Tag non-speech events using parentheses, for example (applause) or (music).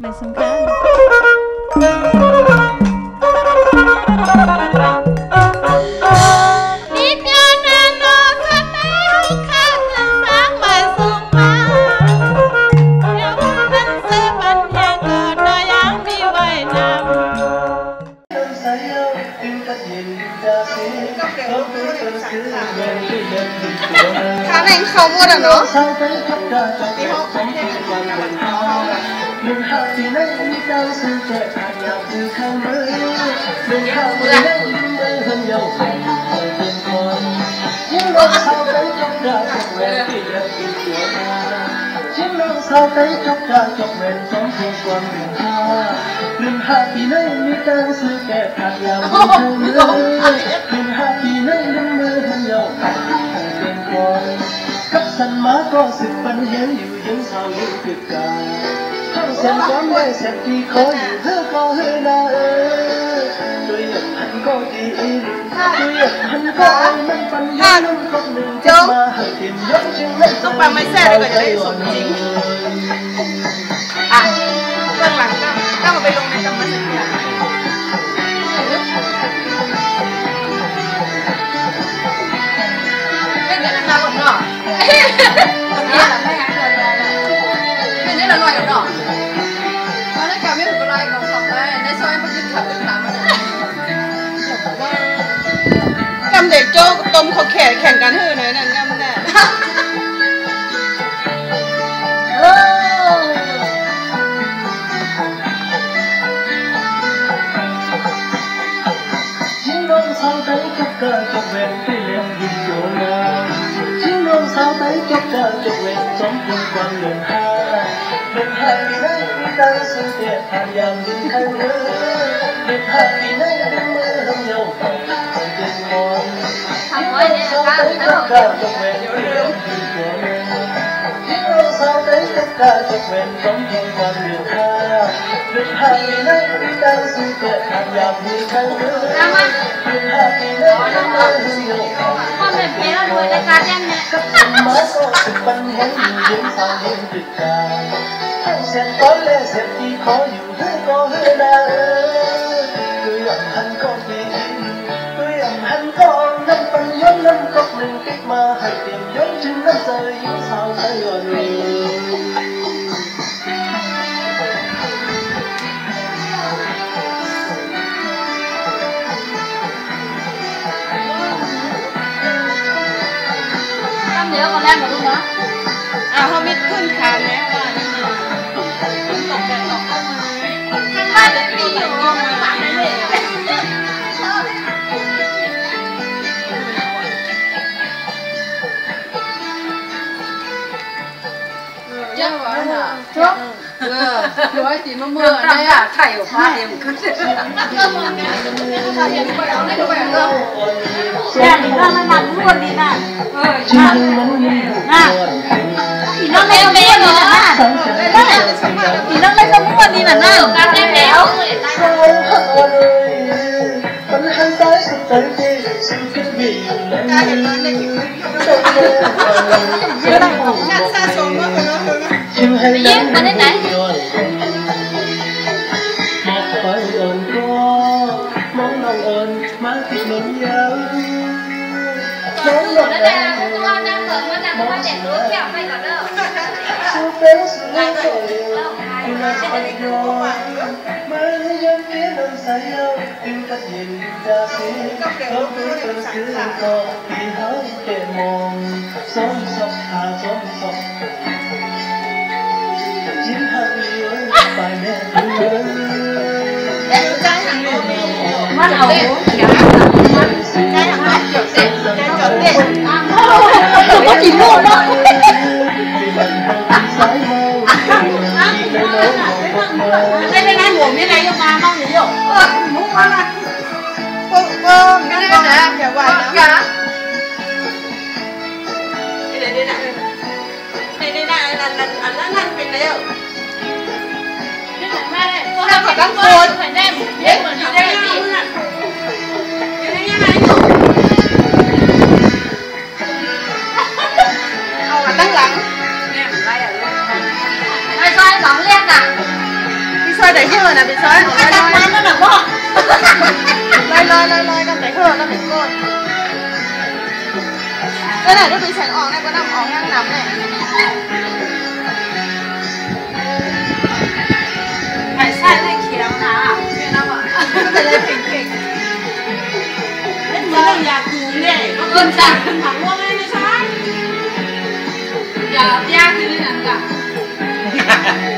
没什么。Tháng này không mua được nữa Thì không Hãy subscribe sao thấy chốc ra chốc lên sống thiên quan đường tha đừng hạ kỳ nay như ta sư kẻ hạt làm như (laughs) thơ đừng hạ kỳ nay đừng mơ hân nhau tên quan cấp xanh má có sự phân hiến nhiều những sao những việc cả không xem quán nghe xem đi khó nhiều thứ có hơi na ơ tôi nhận hạnh có gì tôi nhận hạnh có ai nâng phân không đừng mà hạnh tìm giống mới xe đây gọi là lễ chính. ขาแข่แข่งกันเฮ้ยหน่อยนั่นกำแน่ Chính non sao thấy chốc cờ chốc vẹn cây lên nhìn chỗ nhà Chính non sao thấy chốc cờ chốc vẹn sống cùng quan đường ha Đường hai vì nay đi ta sư tiệt hàn dàng đi thay nhớ Đường hai vì nay đừng mơ ta thực nguyện sống ta Được. hai mươi năm chúng ta xung kệ hàng giảm như khăn nước Được hai mươi ta hương hiệu Con mềm thế là đuổi lại cá đen này Các tâm má Hãy xem có lẽ sẽ đi có nhiều thứ có hứa đã Cười ẩn thân mình cách mà hãy tìm đến trên đất rơi sao thấy rồi Năm nữa còn đang ở đâu đó À hôm nay cơn khàn nè chắc quá là thuốc nói thì nó mưa ở đây à thảy của hoa thì mình cứ thì nó lấy cái gì mà thì nó lấy cái mua đi mà nào cà phê béo Hãy subscribe cho kênh Ghiền Mì Gõ Để không bỏ lỡ những video hấp dẫn mà đến đấy Một bởi ơn có Món lòng ơn má thịt mình Hãy subscribe cho kênh Ghiền Mì Gõ Để không bỏ lỡ những video hấp dẫn bắt đầu. Đừng có chỉ luôn đó Đây đây này ngủ như này nhưng mà mong gì đâu. Muốn quá là Cô cô Cái này là kiểu vậy đó Đây đây đây Đây đây đây là là là là là mình đấy ạ Đây là mẹ đây Cô đang phải các cô Phải đem. Biết nak. Pisau dari hulu nak pisau. Kita tak mana nak buat. Loi loi loi nó kan dari hulu này nó bị sẹn ỏng này, có nằm ỏng ngang nằm này. Phải sai này khéo nào. Khéo nào ạ? Nó phải lên phỉnh phỉnh Đến mới nhà cú này Nó gần chặt thằng luôn ấy mới sai. Nhà bia thì lên cả (laughs)